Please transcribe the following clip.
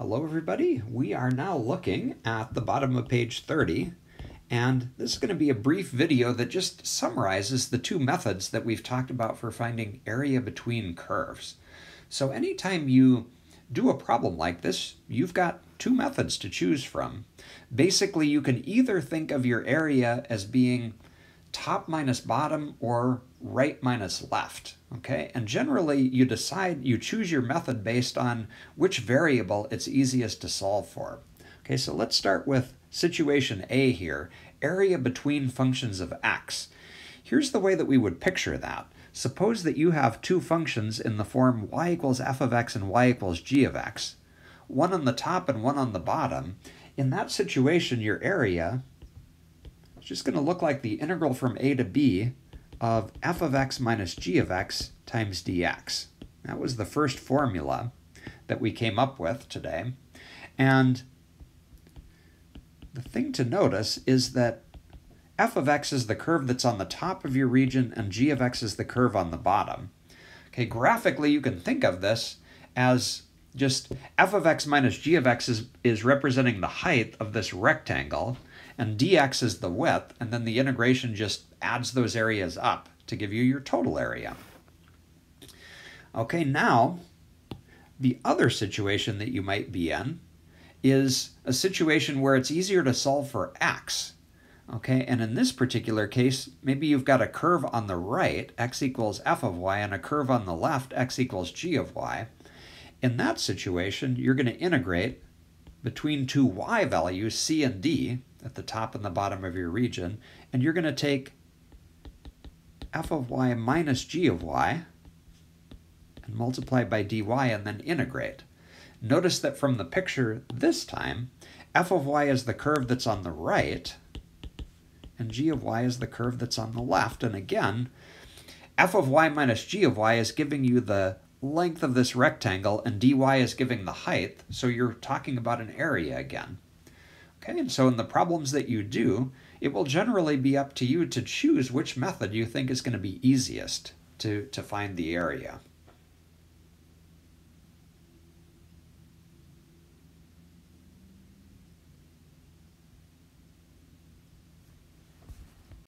Hello everybody, we are now looking at the bottom of page 30 and this is going to be a brief video that just summarizes the two methods that we've talked about for finding area between curves. So anytime you do a problem like this, you've got two methods to choose from. Basically, you can either think of your area as being top minus bottom or right minus left. Okay, and generally you decide, you choose your method based on which variable it's easiest to solve for. Okay, so let's start with situation A here, area between functions of x. Here's the way that we would picture that. Suppose that you have two functions in the form y equals f of x and y equals g of x, one on the top and one on the bottom. In that situation, your area is just going to look like the integral from a to b of f of x minus g of x times dx. That was the first formula that we came up with today. And the thing to notice is that f of x is the curve that's on the top of your region and g of x is the curve on the bottom. Okay, graphically you can think of this as just f of x minus g of x is, is representing the height of this rectangle and dx is the width, and then the integration just adds those areas up to give you your total area. Okay, now the other situation that you might be in is a situation where it's easier to solve for x. Okay, and in this particular case, maybe you've got a curve on the right, x equals f of y, and a curve on the left, x equals g of y. In that situation, you're going to integrate between two y values, c and d, at the top and the bottom of your region, and you're going to take f of y minus g of y and multiply by dy and then integrate. Notice that from the picture this time, f of y is the curve that's on the right, and g of y is the curve that's on the left. And again, f of y minus g of y is giving you the length of this rectangle, and dy is giving the height, so you're talking about an area again. Okay, and so in the problems that you do, it will generally be up to you to choose which method you think is going to be easiest to, to find the area.